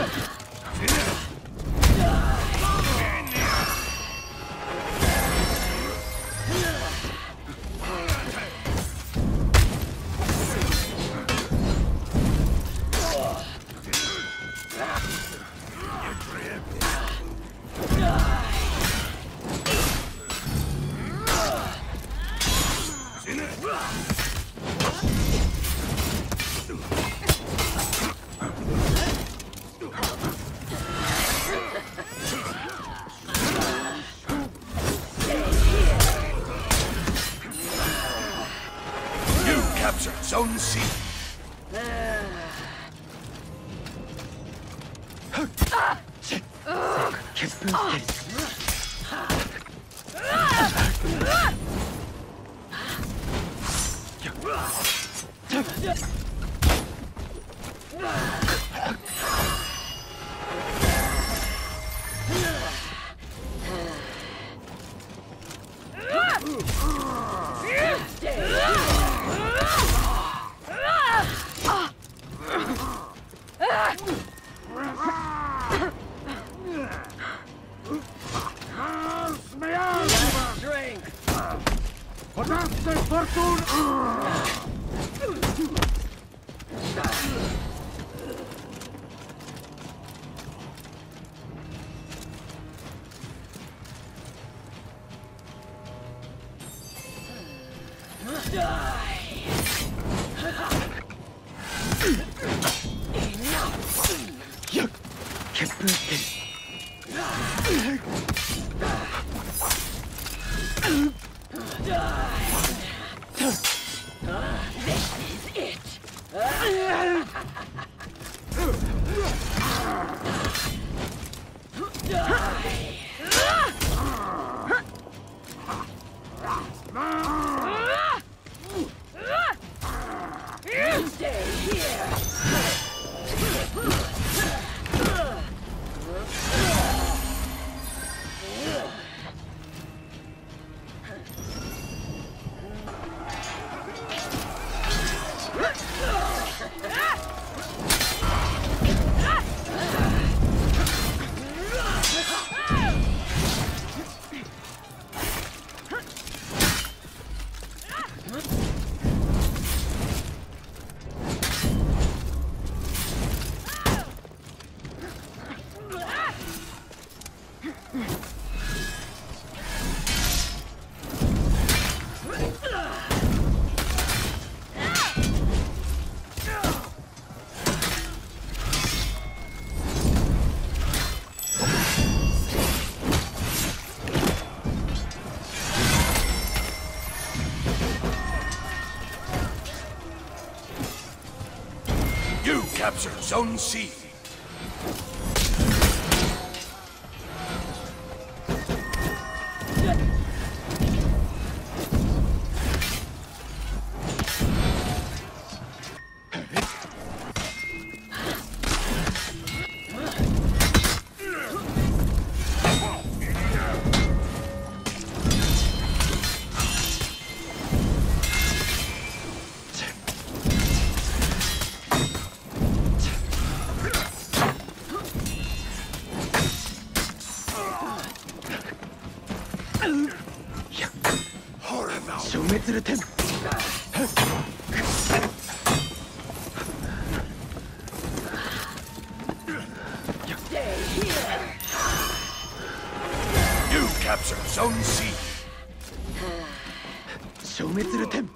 Look. Captured Zone C. Strength. After fortune! Ugh! Stay captured Zone C. 消滅する天。消滅する天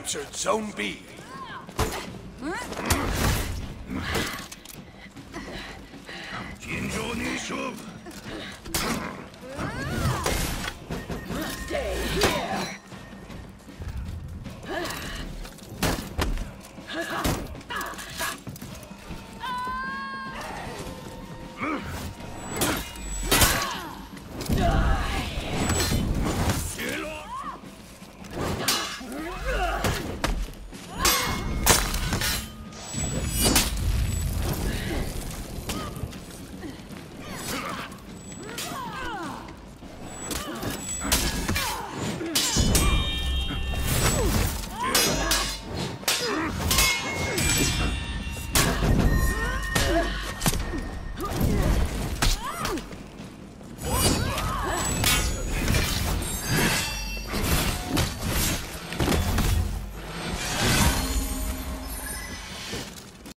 captured Zone B.